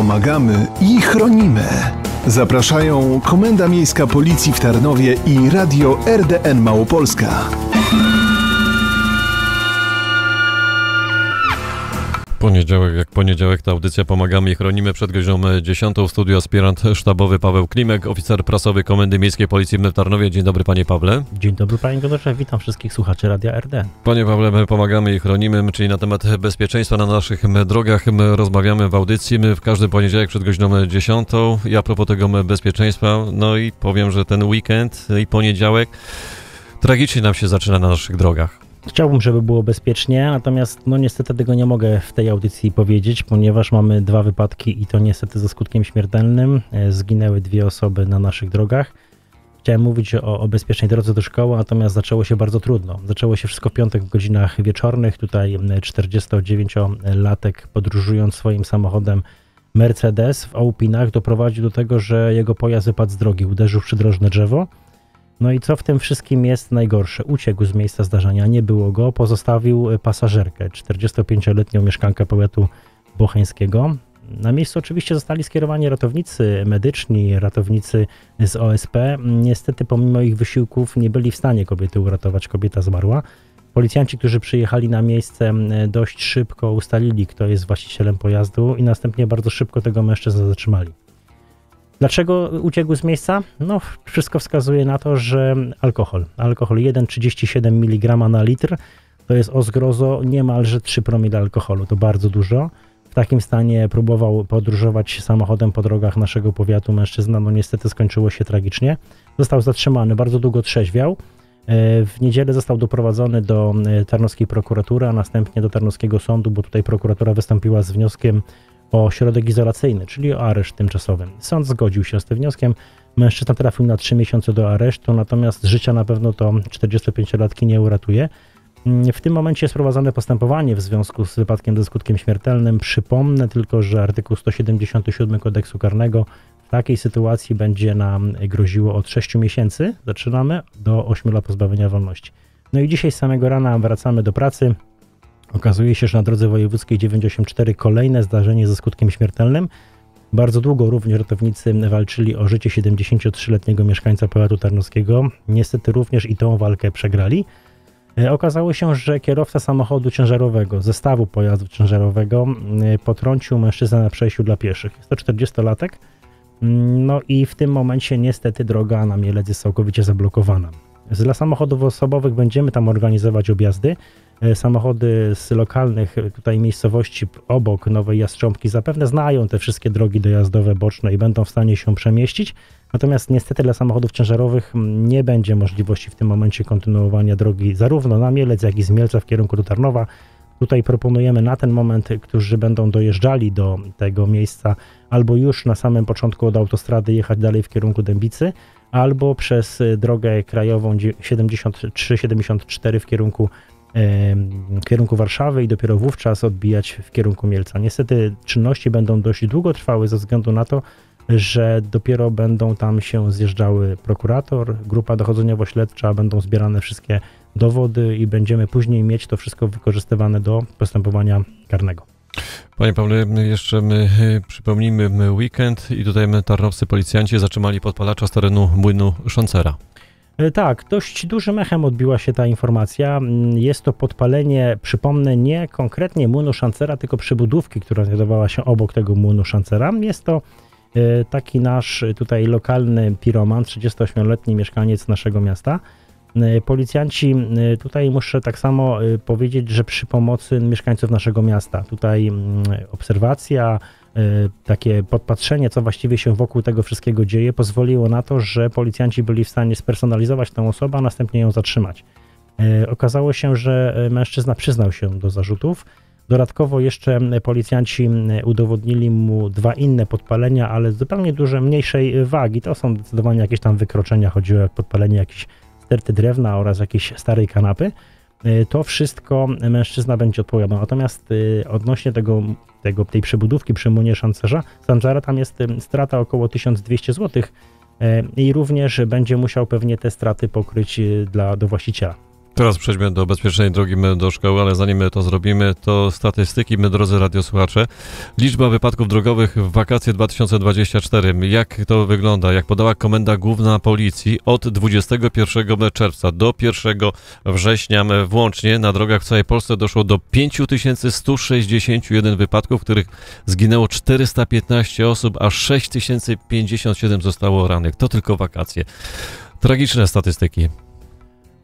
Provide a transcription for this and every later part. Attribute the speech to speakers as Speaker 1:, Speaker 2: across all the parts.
Speaker 1: Pomagamy i chronimy. Zapraszają Komenda Miejska Policji w Tarnowie i Radio RDN Małopolska.
Speaker 2: Poniedziałek, jak poniedziałek, ta audycja Pomagamy i Chronimy przed godziną 10. W studiu aspirant sztabowy Paweł Klimek, oficer prasowy Komendy Miejskiej Policji w Tarnowie. Dzień dobry panie Pawle.
Speaker 3: Dzień dobry panie Godorze, witam wszystkich słuchaczy Radia RD.
Speaker 2: Panie Pawle, my pomagamy i chronimy, czyli na temat bezpieczeństwa na naszych drogach my rozmawiamy w audycji, my w każdy poniedziałek przed godziną 10. I a propos tego bezpieczeństwa, no i powiem, że ten weekend i poniedziałek tragicznie nam się zaczyna na naszych drogach.
Speaker 3: Chciałbym, żeby było bezpiecznie, natomiast no niestety tego nie mogę w tej audycji powiedzieć, ponieważ mamy dwa wypadki i to niestety ze skutkiem śmiertelnym. E, zginęły dwie osoby na naszych drogach. Chciałem mówić o, o bezpiecznej drodze do szkoły, natomiast zaczęło się bardzo trudno. Zaczęło się wszystko w piątek w godzinach wieczornych. Tutaj 49-latek podróżując swoim samochodem Mercedes w Aupinach doprowadził do tego, że jego pojazd wypadł z drogi, uderzył w przydrożne drzewo. No i co w tym wszystkim jest najgorsze? Uciekł z miejsca zdarzenia, nie było go, pozostawił e, pasażerkę, 45-letnią mieszkankę powiatu bocheńskiego. Na miejscu oczywiście zostali skierowani ratownicy medyczni, ratownicy z OSP. Niestety, pomimo ich wysiłków, nie byli w stanie kobiety uratować. Kobieta zmarła. Policjanci, którzy przyjechali na miejsce, dość szybko ustalili, kto jest właścicielem pojazdu, i następnie bardzo szybko tego mężczyznę zatrzymali. Dlaczego uciekł z miejsca? No, wszystko wskazuje na to, że alkohol. Alkohol 1,37 mg na litr to jest o zgrozo niemalże 3 promile alkoholu. To bardzo dużo. W takim stanie próbował podróżować samochodem po drogach naszego powiatu mężczyzna. No niestety skończyło się tragicznie. Został zatrzymany, bardzo długo trzeźwiał. E, w niedzielę został doprowadzony do e, Tarnowskiej prokuratury, a następnie do Tarnowskiego Sądu, bo tutaj prokuratura wystąpiła z wnioskiem o środek izolacyjny, czyli o areszt tymczasowy. Sąd zgodził się z tym wnioskiem. Mężczyzna trafił na 3 miesiące do aresztu, natomiast życia na pewno to 45-latki nie uratuje. W tym momencie jest prowadzone postępowanie w związku z wypadkiem ze skutkiem śmiertelnym. Przypomnę tylko, że artykuł 177 kodeksu karnego w takiej sytuacji będzie nam groziło od 6 miesięcy, zaczynamy, do 8 lat pozbawienia wolności. No i dzisiaj z samego rana wracamy do pracy. Okazuje się, że na drodze wojewódzkiej 94 kolejne zdarzenie ze skutkiem śmiertelnym. Bardzo długo również ratownicy walczyli o życie 73-letniego mieszkańca powiatu tarnowskiego. Niestety również i tą walkę przegrali. E, okazało się, że kierowca samochodu ciężarowego, zestawu pojazdu ciężarowego, e, potrącił mężczyznę na przejściu dla pieszych. Jest to 40-latek. Mm, no i w tym momencie niestety droga na Mielec jest całkowicie zablokowana. Dla samochodów osobowych będziemy tam organizować objazdy. E, samochody z lokalnych e, tutaj miejscowości obok Nowej Jastrząbki zapewne znają te wszystkie drogi dojazdowe boczne i będą w stanie się przemieścić. Natomiast niestety dla samochodów ciężarowych nie będzie możliwości w tym momencie kontynuowania drogi zarówno na Mielec, jak i z Mielca w kierunku do Tarnowa. Tutaj proponujemy na ten moment, którzy będą dojeżdżali do tego miejsca, albo już na samym początku od autostrady jechać dalej w kierunku Dębicy, albo przez drogę krajową 73-74 w kierunku w kierunku Warszawy i dopiero wówczas odbijać w kierunku Mielca. Niestety czynności będą dość długo trwały ze względu na to, że dopiero będą tam się zjeżdżały prokurator, grupa dochodzeniowo-śledcza, będą zbierane wszystkie dowody i będziemy później mieć to wszystko wykorzystywane do postępowania karnego.
Speaker 2: Panie Pawle, jeszcze my y, przypomnijmy my weekend i tutaj my tarnowscy policjanci zatrzymali podpalacza z terenu młynu Szoncera.
Speaker 3: E, tak, dość dużym echem odbiła się ta informacja. Mm, jest to podpalenie, przypomnę, nie konkretnie młynu szancera, tylko przybudówki, która znajdowała się obok tego młynu szancera. Jest to e, taki nasz tutaj lokalny piroman, 38-letni mieszkaniec naszego miasta. E, policjanci, tutaj muszę tak samo powiedzieć, że przy pomocy mieszkańców naszego miasta, tutaj mm, obserwacja, takie podpatrzenie, co właściwie się wokół tego wszystkiego dzieje, pozwoliło na to, że policjanci byli w stanie spersonalizować tę osobę, a następnie ją zatrzymać. E, okazało się, że e, mężczyzna przyznał się do zarzutów. Dodatkowo jeszcze policjanci udowodnili mu dwa inne podpalenia, ale zupełnie duże, mniejszej wagi. To są zdecydowanie jakieś tam wykroczenia. Chodziło o podpalenie jakiejś sterty drewna oraz jakiejś starej kanapy. To wszystko mężczyzna będzie odpowiadał. Natomiast odnośnie tego tego, tej przebudówki przy munie szancerza, Sanżara, tam jest strata około 1200 zł i również będzie musiał pewnie te straty pokryć dla, do właściciela.
Speaker 2: Teraz przejdźmy do bezpiecznej drogi do szkoły, ale zanim my to zrobimy, to statystyki, my drodzy radiosłuchacze. Liczba wypadków drogowych w wakacje 2024. Jak to wygląda? Jak podała Komenda Główna Policji, od 21 czerwca do 1 września włącznie na drogach w całej Polsce doszło do 5161 wypadków, w których zginęło 415 osób, a 6057 zostało rannych. To tylko wakacje. Tragiczne statystyki.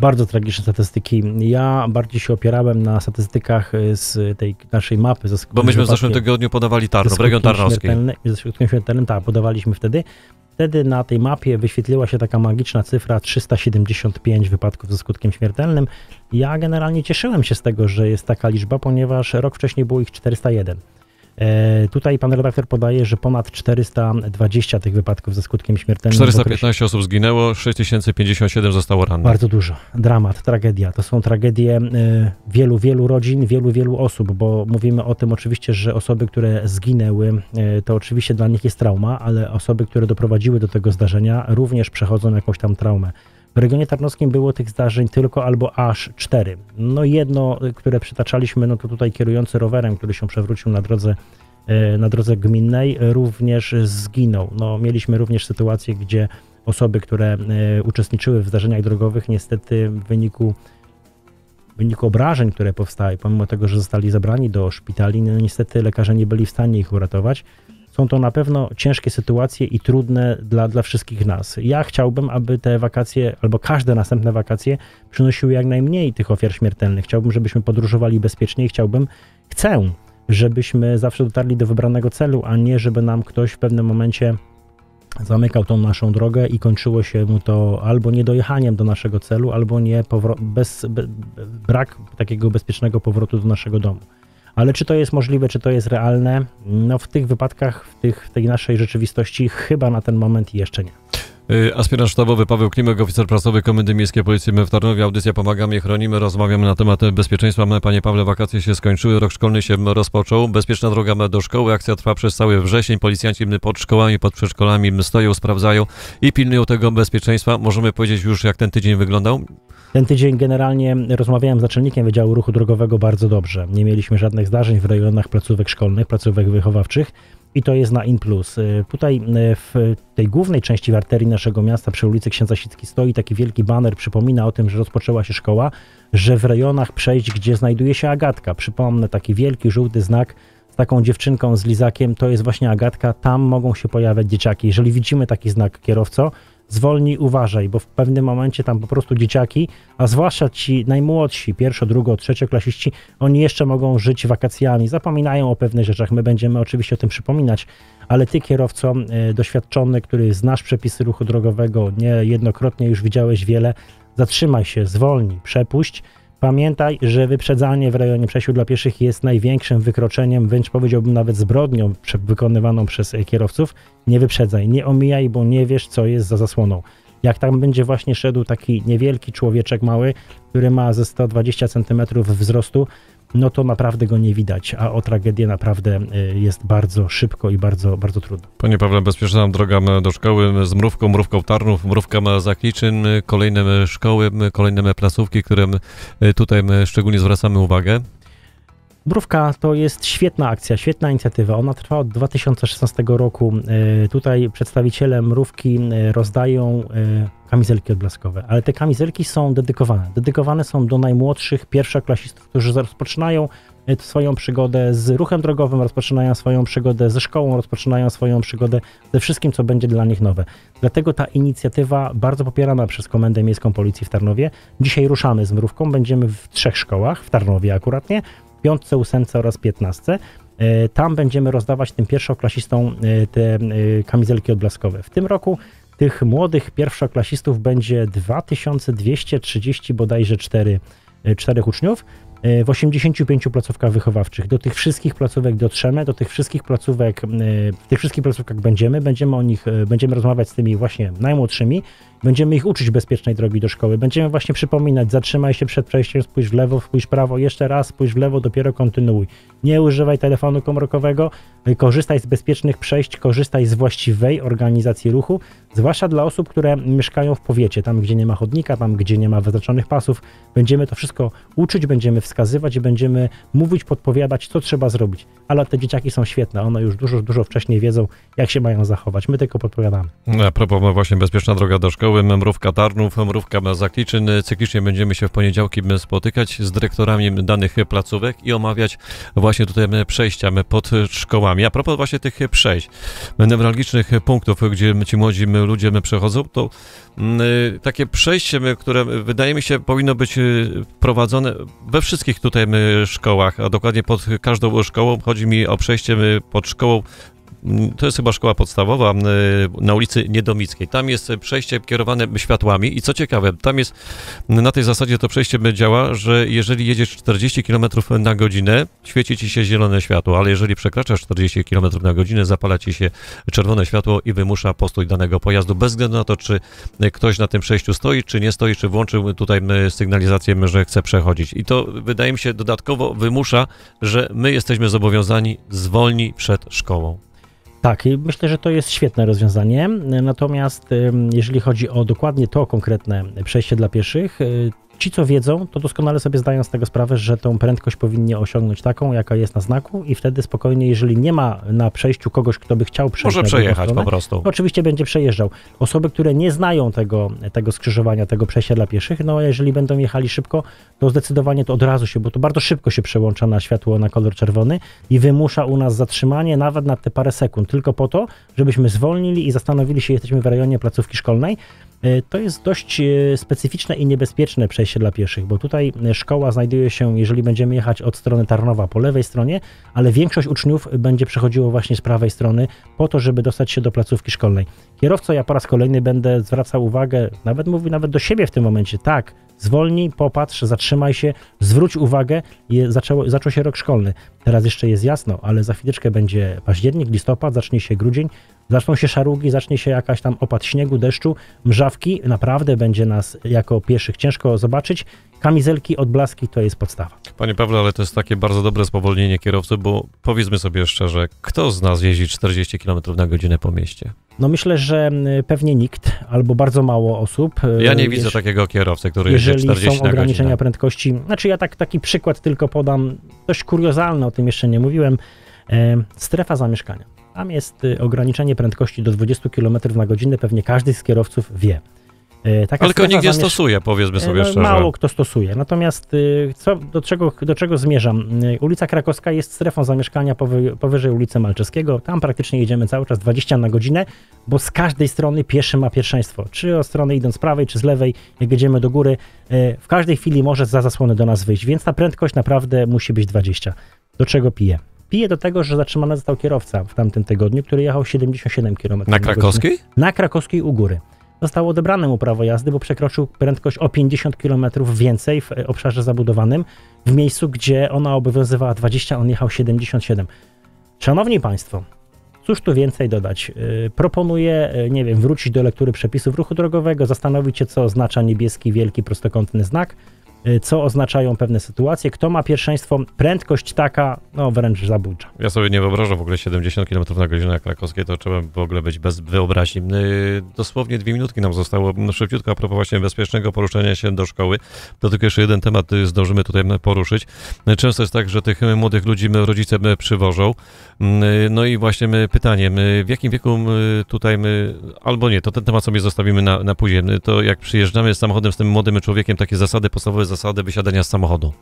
Speaker 3: Bardzo tragiczne statystyki. Ja bardziej się opierałem na statystykach y, z tej naszej mapy. Ze
Speaker 2: Bo myśmy w zeszłym tygodniu podawali Tarnów, region Tarnowski.
Speaker 3: Ze skutkiem śmiertelnym, tak, podawaliśmy wtedy. Wtedy na tej mapie wyświetliła się taka magiczna cyfra 375 wypadków ze skutkiem śmiertelnym. Ja generalnie cieszyłem się z tego, że jest taka liczba, ponieważ rok wcześniej było ich 401. E, tutaj pan redaktor podaje, że ponad 420 tych wypadków ze skutkiem śmiertelnym.
Speaker 2: 415 osób zginęło, 6057 zostało rannych.
Speaker 3: Bardzo dużo. Dramat, tragedia. To są tragedie e, wielu, wielu rodzin, wielu, wielu osób, bo mówimy o tym oczywiście, że osoby, które zginęły, e, to oczywiście dla nich jest trauma, ale osoby, które doprowadziły do tego zdarzenia, również przechodzą jakąś tam traumę. W regionie tarnowskim było tych zdarzeń tylko albo aż cztery. No jedno, które przytaczaliśmy, no to tutaj kierujący rowerem, który się przewrócił na drodze e, na drodze gminnej również zginął. No, mieliśmy również sytuację, gdzie osoby, które e, uczestniczyły w zdarzeniach drogowych, niestety w wyniku, w wyniku obrażeń, które powstały, pomimo tego, że zostali zabrani do szpitali, no niestety lekarze nie byli w stanie ich uratować. Są to na pewno ciężkie sytuacje i trudne dla, dla wszystkich nas. Ja chciałbym, aby te wakacje, albo każde następne wakacje przynosiły jak najmniej tych ofiar śmiertelnych. Chciałbym, żebyśmy podróżowali bezpiecznie. Chciałbym, chcę, żebyśmy zawsze dotarli do wybranego celu, a nie żeby nam ktoś w pewnym momencie zamykał tą naszą drogę i kończyło się mu to albo niedojechaniem do naszego celu, albo nie bez, be, brak takiego bezpiecznego powrotu do naszego domu. Ale czy to jest możliwe, czy to jest realne? No w tych wypadkach, w, tych, w tej naszej rzeczywistości chyba na ten moment jeszcze nie.
Speaker 2: Y, aspirant sztabowy Paweł Klimek, oficer prasowy Komendy Miejskiej Policji w Tarnowie. Audycja Pomagamy, chronimy, rozmawiamy na temat bezpieczeństwa. Panie Pawle, wakacje się skończyły, rok szkolny się rozpoczął. Bezpieczna droga do szkoły. Akcja trwa przez cały wrzesień. Policjanci pod szkołami, pod przedszkolami stoją, sprawdzają i pilnują tego bezpieczeństwa. Możemy powiedzieć już, jak ten tydzień wyglądał?
Speaker 3: Ten tydzień generalnie rozmawiałem z naczelnikiem Wydziału Ruchu Drogowego bardzo dobrze. Nie mieliśmy żadnych zdarzeń w rejonach placówek szkolnych, placówek wychowawczych i to jest na in. Y, tutaj y, w tej głównej części arterii naszego miasta przy ulicy Księdza Sicki stoi taki wielki baner, przypomina o tym, że rozpoczęła się szkoła, że w rejonach przejść, gdzie znajduje się Agatka, przypomnę, taki wielki żółty znak z taką dziewczynką z lizakiem, to jest właśnie Agatka, tam mogą się pojawiać dzieciaki. Jeżeli widzimy taki znak kierowco, zwolnij, uważaj, bo w pewnym momencie tam po prostu dzieciaki, a zwłaszcza ci najmłodsi, pierwszo, drugo, trzecioklasiści, oni jeszcze mogą żyć wakacjami, zapominają o pewnych rzeczach, my będziemy oczywiście o tym przypominać, ale ty kierowco e, doświadczony, który znasz przepisy ruchu drogowego, niejednokrotnie już widziałeś wiele, zatrzymaj się, zwolnij, przepuść, Pamiętaj, że wyprzedzanie w rejonie przejściu dla pieszych jest największym wykroczeniem, wręcz powiedziałbym nawet zbrodnią wykonywaną przez kierowców. Nie wyprzedzaj, nie omijaj, bo nie wiesz, co jest za zasłoną. Jak tam będzie właśnie szedł taki niewielki człowieczek mały, który ma ze 120 cm wzrostu, no to naprawdę go nie widać, a o tragedię naprawdę y, jest bardzo szybko i bardzo, bardzo trudno.
Speaker 2: Panie Pawle, bezpieczna droga do szkoły z mrówką, mrówką Tarnów, mrówka Zakliczyn, kolejne szkoły, kolejne placówki, którym y, tutaj szczególnie zwracamy uwagę.
Speaker 3: Mrówka to jest świetna akcja, świetna inicjatywa. Ona trwa od 2016 roku. Y, tutaj przedstawiciele Mrówki rozdają kamizelki odblaskowe, ale te kamizelki są dedykowane. Dedykowane są do najmłodszych pierwszoklasistów, którzy rozpoczynają e, swoją przygodę z ruchem drogowym, rozpoczynają swoją przygodę ze szkołą, rozpoczynają swoją przygodę ze wszystkim, co będzie dla nich nowe. Dlatego ta inicjatywa bardzo popierana przez Komendę Miejską Policji w Tarnowie. Dzisiaj ruszamy z mrówką, będziemy w trzech szkołach, w Tarnowie akuratnie, piątce, ósemce oraz piętnastce. E, tam będziemy rozdawać tym pierwszoklasistom e, te kamizelki odblaskowe. W tym roku tych młodych pierwszoklasistów będzie 2230 bodajże 4, 4 e, uczniów e, w 85 placówkach wychowawczych. Do tych wszystkich placówek dotrzemy, do tych wszystkich placówek, e, w tych wszystkich placówkach będziemy, będziemy o nich, będziemy rozmawiać z tymi właśnie najmłodszymi, będziemy ich uczyć bezpiecznej drogi do szkoły, będziemy właśnie przypominać, zatrzymaj się przed przejściem, spójrz w lewo, spójrz w prawo, jeszcze raz, spójrz w lewo, dopiero kontynuuj. nie używaj telefonu komórkowego, korzystaj z bezpiecznych przejść, korzystaj z właściwej organizacji ruchu, zwłaszcza dla osób, które mieszkają w powiecie, tam gdzie nie ma chodnika, tam gdzie nie ma wyznaczonych pasów. Będziemy to wszystko uczyć, będziemy wskazywać i będziemy mówić, podpowiadać, co trzeba zrobić. Ale te dzieciaki są świetne, one już dużo, dużo wcześniej wiedzą, jak się mają zachować. My tylko podpowiadamy.
Speaker 2: A propos właśnie bezpieczna droga do szkoły, Mrówka Tarnów, Mrówka Zakliczyn. Cyklicznie będziemy się w poniedziałki spotykać z dyrektorami danych placówek i omawiać właśnie tutaj przejścia pod szkołami. A propos właśnie tych przejść, newralgicznych punktów, gdzie ci młodzi ludzie przechodzą, to takie przejście, które wydaje mi się powinno być prowadzone we wszystkich tutaj szkołach, a dokładnie pod każdą szkołą. Chodzi mi o przejście pod szkołą to jest chyba szkoła podstawowa na ulicy Niedomickiej. Tam jest przejście kierowane światłami i co ciekawe, tam jest na tej zasadzie to przejście działa, że jeżeli jedziesz 40 km na godzinę, świeci ci się zielone światło, ale jeżeli przekraczasz 40 km na godzinę, zapala ci się czerwone światło i wymusza postój danego pojazdu, bez względu na to, czy ktoś na tym przejściu stoi, czy nie stoi, czy włączył tutaj sygnalizację, że chce przechodzić. I to wydaje mi się dodatkowo wymusza, że my jesteśmy zobowiązani zwolnić przed szkołą.
Speaker 3: Tak, myślę, że to jest świetne rozwiązanie. Natomiast jeżeli chodzi o dokładnie to konkretne przejście dla pieszych, Ci, co wiedzą, to doskonale sobie zdają z tego sprawę, że tą prędkość powinni osiągnąć taką, jaka jest na znaku i wtedy spokojnie, jeżeli nie ma na przejściu kogoś, kto by chciał przejść
Speaker 2: Może przejechać stronę,
Speaker 3: po
Speaker 2: prostu.
Speaker 3: Oczywiście będzie przejeżdżał. Osoby, które nie znają tego, tego skrzyżowania, tego przejścia dla pieszych, no jeżeli będą jechali szybko, to zdecydowanie to od razu się, bo to bardzo szybko się przełącza na światło na kolor czerwony i wymusza u nas zatrzymanie nawet na te parę sekund, tylko po to, żebyśmy zwolnili i zastanowili się, jesteśmy w rejonie placówki szkolnej, to jest dość e, specyficzne i niebezpieczne przejście dla pieszych, bo tutaj e, szkoła znajduje się, jeżeli będziemy jechać od strony Tarnowa po lewej stronie, ale większość uczniów będzie przechodziło właśnie z prawej strony po to, żeby dostać się do placówki szkolnej. Kierowco, ja po raz kolejny będę zwracał uwagę, nawet mówię nawet do siebie w tym momencie, tak, zwolnij, popatrz, zatrzymaj się, zwróć uwagę, zaczęło, zaczął się rok szkolny. Teraz jeszcze jest jasno, ale za chwileczkę będzie październik, listopad, zacznie się grudzień, zaczną się szarugi, zacznie się jakaś tam opad śniegu, deszczu, mrzawki, naprawdę będzie nas jako pieszych ciężko zobaczyć. Kamizelki, odblaski to jest podstawa.
Speaker 2: Panie Pawle, ale to jest takie bardzo dobre spowolnienie kierowcy, bo powiedzmy sobie szczerze, kto z nas jeździ 40 km na godzinę po mieście?
Speaker 3: No myślę, że pewnie nikt, albo bardzo mało osób.
Speaker 2: Ja nie widzę takiego kierowcy, który jeździ 40
Speaker 3: na godzinę. Jeżeli
Speaker 2: są
Speaker 3: ograniczenia prędkości, znaczy ja tak, taki przykład tylko podam, dość kuriozalny, o tym jeszcze nie mówiłem, e, strefa zamieszkania. Tam jest y, ograniczenie prędkości do 20 km na godzinę, pewnie każdy z kierowców wie.
Speaker 2: E, taka Ale nikt nie stosuje, powiedzmy sobie e, no, szczerze.
Speaker 3: Mało kto stosuje. Natomiast y, co, do, czego, do czego zmierzam? Y, ulica Krakowska jest strefą zamieszkania powy, powyżej ulicy Malczewskiego. Tam praktycznie jedziemy cały czas 20 na godzinę, bo z każdej strony pieszy ma pierwszeństwo. Czy o stronę idąc z prawej, czy z lewej, jak jedziemy do góry, w każdej chwili może za zasłony do nas wyjść, więc ta prędkość naprawdę musi być 20. Do czego pije? Pije do tego, że zatrzymany został kierowca w tamtym tygodniu, który jechał 77 km.
Speaker 2: Na Krakowskiej?
Speaker 3: Na Krakowskiej u góry. Zostało odebrane mu prawo jazdy, bo przekroczył prędkość o 50 km więcej w obszarze zabudowanym, w miejscu, gdzie ona obowiązywała 20, on jechał 77. Szanowni Państwo, cóż tu więcej dodać? Y, proponuję, y, nie wiem, wrócić do lektury przepisów ruchu drogowego, zastanowić się, co oznacza niebieski, wielki, prostokątny znak, co oznaczają pewne sytuacje, kto ma pierwszeństwo, prędkość taka, no wręcz zabójcza.
Speaker 2: Ja sobie nie wyobrażam w ogóle 70 km na godzinę na krakowskiej, to trzeba w ogóle być bez wyobraźni. Y, dosłownie dwie minutki nam zostało, no, szybciutko a propos właśnie bezpiecznego poruszenia się do szkoły, to tylko jeszcze jeden temat y, zdążymy tutaj poruszyć. Często jest tak, że tych młodych ludzi rodzice przywożą, no i właśnie pytanie, w jakim wieku tutaj my, albo nie, to ten temat sobie zostawimy na, na później, to jak przyjeżdżamy samochodem z tym młodym człowiekiem, takie zasady podstawowe, zasadę wysiadania z samochodu.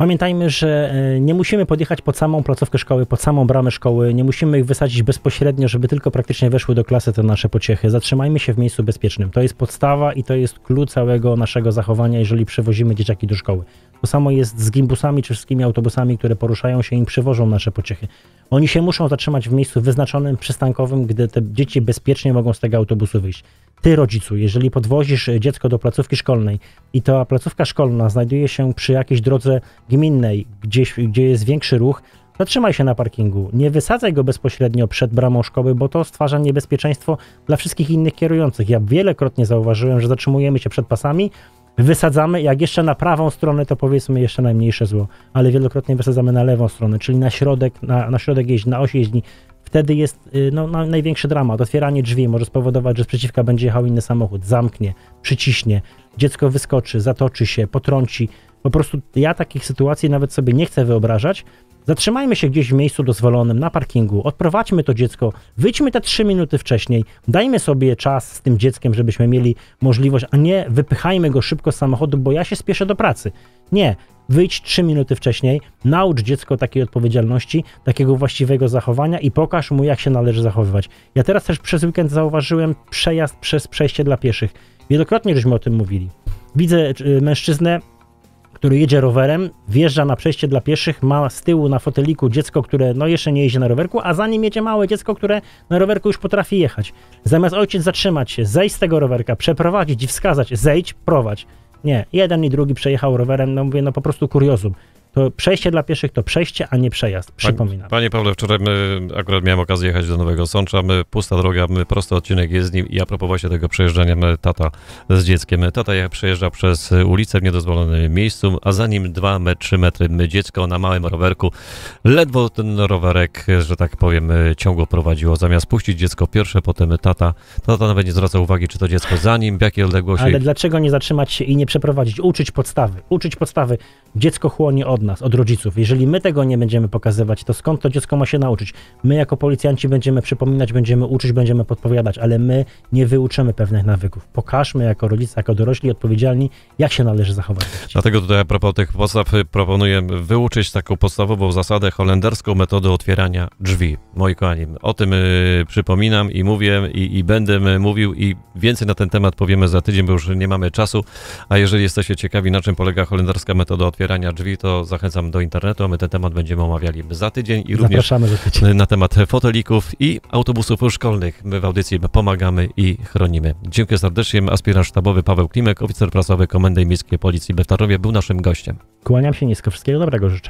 Speaker 3: Pamiętajmy, że e, nie musimy podjechać pod samą placówkę szkoły, pod samą bramę szkoły, nie musimy ich wysadzić bezpośrednio, żeby tylko praktycznie weszły do klasy te nasze pociechy. Zatrzymajmy się w miejscu bezpiecznym. To jest podstawa i to jest klucz całego naszego zachowania, jeżeli przewozimy dzieciaki do szkoły. To samo jest z gimbusami czy wszystkimi autobusami, które poruszają się i przywożą nasze pociechy. Oni się muszą zatrzymać w miejscu wyznaczonym, przystankowym, gdy te dzieci bezpiecznie mogą z tego autobusu wyjść. Ty, rodzicu, jeżeli podwozisz dziecko do placówki szkolnej i ta placówka szkolna znajduje się przy jakiejś drodze gminnej, gdzieś, gdzie jest większy ruch, zatrzymaj się na parkingu. Nie wysadzaj go bezpośrednio przed bramą szkoły, bo to stwarza niebezpieczeństwo dla wszystkich innych kierujących. Ja wielokrotnie zauważyłem, że zatrzymujemy się przed pasami, Wysadzamy, jak jeszcze na prawą stronę, to powiedzmy jeszcze najmniejsze zło, ale wielokrotnie wysadzamy na lewą stronę, czyli na środek, na, na środek jeździ, na oś. Wtedy jest y, no, na- największy dramat. Otwieranie drzwi może spowodować, że z przeciwka będzie jechał inny samochód, zamknie, przyciśnie, dziecko wyskoczy, zatoczy się, potrąci. Po prostu ja takich sytuacji nawet sobie nie chcę wyobrażać. Zatrzymajmy się gdzieś w miejscu dozwolonym, na parkingu, odprowadźmy to dziecko, wyjdźmy te trzy minuty wcześniej, dajmy sobie czas z tym dzieckiem, żebyśmy mieli możliwość, a nie wypychajmy go szybko z samochodu, bo ja się spieszę do pracy. Nie, wyjdź trzy minuty wcześniej, naucz dziecko takiej odpowiedzialności, takiego właściwego zachowania i pokaż mu, jak się należy zachowywać. Ja teraz też przez weekend zauważyłem przejazd przez przejście dla pieszych. Wielokrotnie żeśmy o tym mówili. Widzę y, mężczyznę, który jedzie rowerem, wjeżdża na przejście dla pieszych, ma z tyłu na foteliku dziecko, które no jeszcze nie jeździ na rowerku, a za nim jedzie małe dziecko, które na rowerku już potrafi jechać. Zamiast ojciec zatrzymać się, zejść z tego rowerka, przeprowadzić i wskazać, zejdź, prowadź. Nie, jeden i drugi przejechał rowerem, no mówię, no po prostu kuriozum. To przejście dla pieszych to przejście, a nie przejazd, przypominam.
Speaker 2: Panie Pawle, wczoraj my, akurat miałem okazję jechać do Nowego Sącza, my, pusta droga, my, prosty odcinek jest z nim i a propos właśnie tego przejeżdżania my, tata z dzieckiem. Tata jak przejeżdża przez ulicę w niedozwolonym miejscu, a za nim 2 metry, 3 metry my, dziecko na małym rowerku. Ledwo ten rowerek, że tak powiem, ciągło prowadziło. Zamiast puścić dziecko pierwsze, potem tata, tata nawet nie zwraca uwagi, czy to dziecko za nim, w jakiej odległości.
Speaker 3: Ale dlaczego nie zatrzymać się i nie przeprowadzić, uczyć podstawy, uczyć podstawy. Dziecko chłonie od nas, od rodziców. Jeżeli my tego nie będziemy pokazywać, to skąd to dziecko ma się nauczyć? My jako policjanci będziemy przypominać, będziemy uczyć, będziemy podpowiadać, ale my nie wyuczymy pewnych nawyków. Pokażmy jako rodzice, jako dorośli odpowiedzialni, jak się należy zachować.
Speaker 2: Dlatego tutaj a propos tych podstaw y, proponuję wyuczyć taką podstawową zasadę holenderską metodę otwierania drzwi. Moi kochani, o tym y, przypominam i mówię i, i będę y, mówił i więcej na ten temat powiemy za tydzień, bo już nie mamy czasu. A jeżeli jesteście ciekawi, na czym polega holenderska metoda otwierania drzwi, to zachęcam do internetu, a my ten temat będziemy omawiali za tydzień i również
Speaker 3: za tydzień.
Speaker 2: na temat fotelików i autobusów szkolnych. My w audycji pomagamy i chronimy. Dziękuję serdecznie. Aspirant sztabowy Paweł Klimek, oficer prasowy Komendy Miejskiej Policji w Tarnowie był naszym gościem.
Speaker 3: Kłaniam się nisko, wszystkiego dobrego życzę.